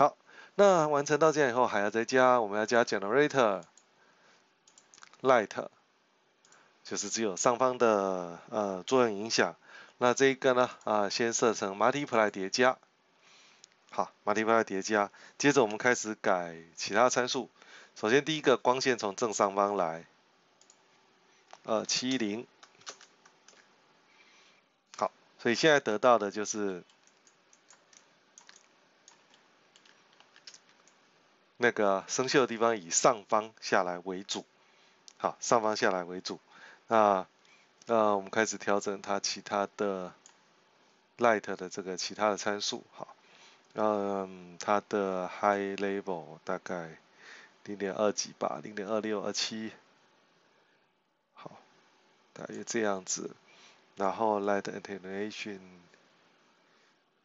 好，那完成到这样以后，还要再加，我们要加 generator light，就是只有上方的呃作用影响。那这一个呢，啊，先设成 multiply 叠加。好，multiply 叠加，接着我们开始改其他参数。首先第一个光线从正上方来，二七零。好，所以现在得到的就是那个生锈的地方以上方下来为主。好，上方下来为主。那那我们开始调整它其他的 light 的这个其他的参数。好，嗯，它的 high level 大概。零点二几吧，零点二六、二七，好，大约这样子。然后 light attenuation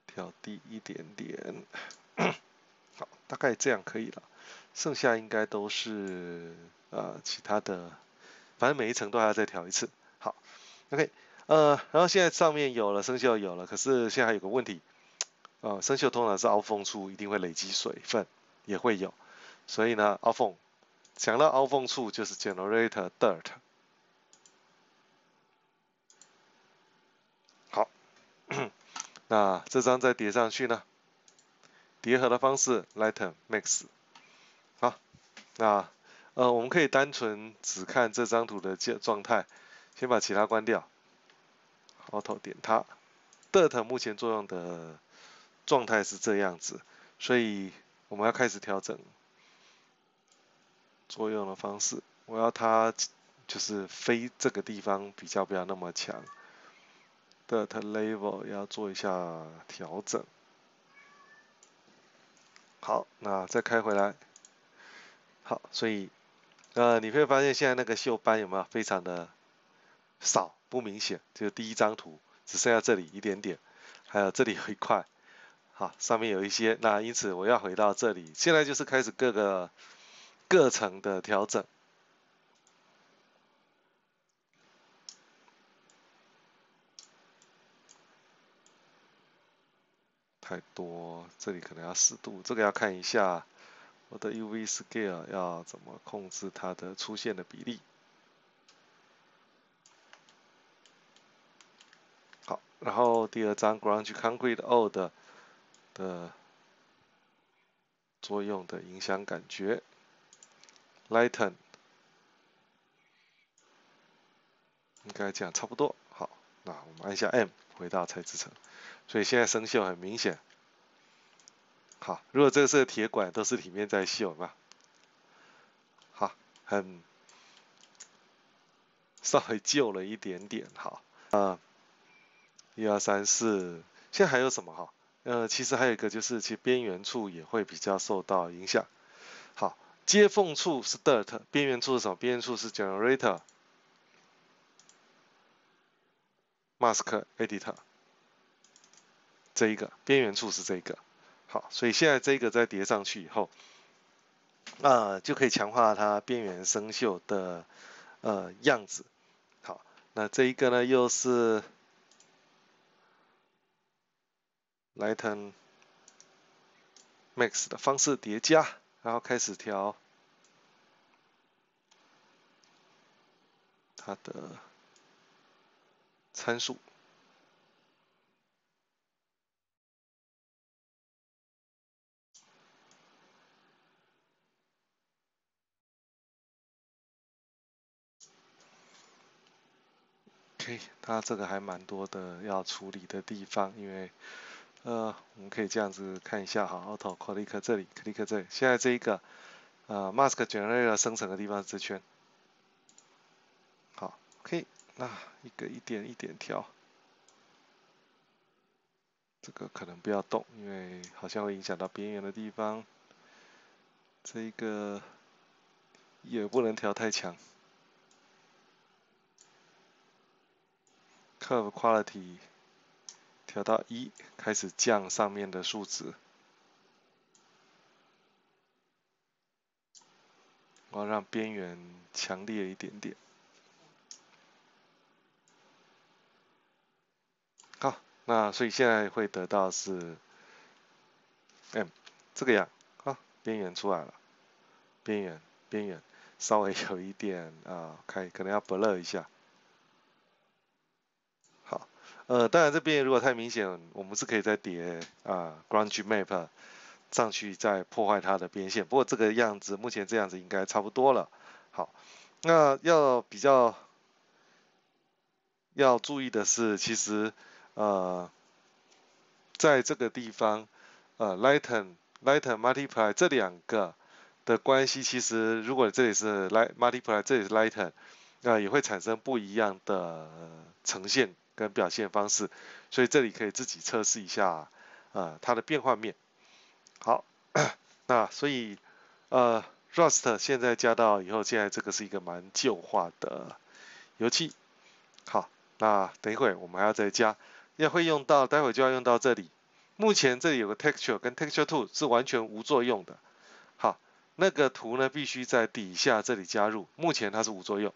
调低一点点，好，大概这样可以了。剩下应该都是呃其他的，反正每一层都还要再调一次。好，OK，呃，然后现在上面有了生锈有了，可是现在还有个问题，呃，生锈通常是凹缝处一定会累积水分，也会有。所以呢，凹缝，讲到凹缝处就是 generator dirt。好，那这张再叠上去呢，叠合的方式 lighten mix。好，那呃我们可以单纯只看这张图的状状态，先把其他关掉，auto 点它，dirt 目前作用的状态是这样子，所以我们要开始调整。作用的方式，我要它就是飞这个地方比较不要那么强，dirt level 要做一下调整。好，那再开回来。好，所以呃你会发现现在那个锈斑有没有非常的少，不明显，就第一张图只剩下这里一点点，还有这里有一块，好，上面有一些，那因此我要回到这里，现在就是开始各个。各层的调整太多，这里可能要适度，这个要看一下我的 UV scale 要怎么控制它的出现的比例。好，然后第二张 Grunge Concrete Old 的作用的影响感觉。Lighten，应该这样差不多。好，那我们按下 M 回到材质层，所以现在生锈很明显。好，如果这个是铁管，都是里面在锈嘛。好，很稍微旧了一点点。好，啊，一二三四，现在还有什么哈？呃，其实还有一个就是，其边缘处也会比较受到影响。好。接缝处是 dirt，边缘处是什么？边缘处是 generator mask editor，这一个边缘处是这个。好，所以现在这个再叠上去以后，啊，就可以强化它边缘生锈的呃样子。好，那这一个呢，又是 lighten mix 的方式叠加。然后开始调它的参数。OK，它这个还蛮多的要处理的地方，因为。呃，我们可以这样子看一下哈，auto click 这里，click 这里，现在这一个呃 mask generator 生成的地方是这圈，好，OK，那一个一点一点调，这个可能不要动，因为好像会影响到边缘的地方，这一个也不能调太强，curve quality。调到一，开始降上面的数值。我要让边缘强烈一点点。好，那所以现在会得到是 M，这个样，啊，边缘出来了，边缘边缘稍微有一点啊，开可能要 blur 一下。好，呃，当然这边如果太明显，我们是可以再叠啊 grunge map 上去再破坏它的边线。不过这个样子目前这样子应该差不多了。好，那要比较要注意的是，其实呃。在这个地方，呃，lighten、lighten、multiply 这两个的关系，其实如果这里是 light multiply，这里是 lighten，那也会产生不一样的呈现跟表现方式，所以这里可以自己测试一下，呃，它的变换面。好，那所以呃，Rust 现在加到以后，现在这个是一个蛮旧化的油漆。好，那等一会我们还要再加。要会用到，待会就要用到这里。目前这里有个 texture 跟 texture two 是完全无作用的。好，那个图呢必须在底下这里加入。目前它是无作用。